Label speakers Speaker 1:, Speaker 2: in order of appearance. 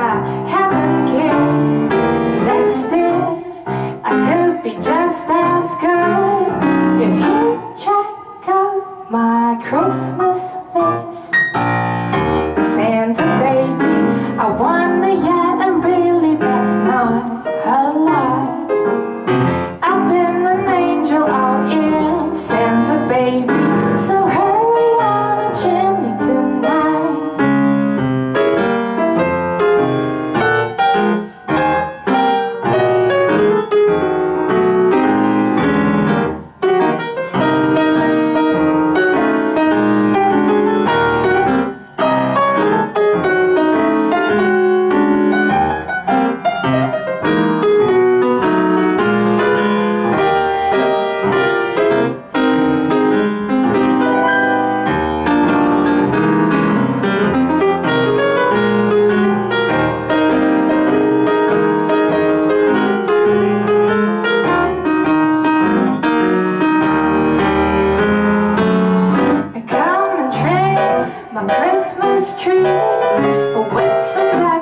Speaker 1: I. Next year, I could be just as good. my Christmas tree. A wet some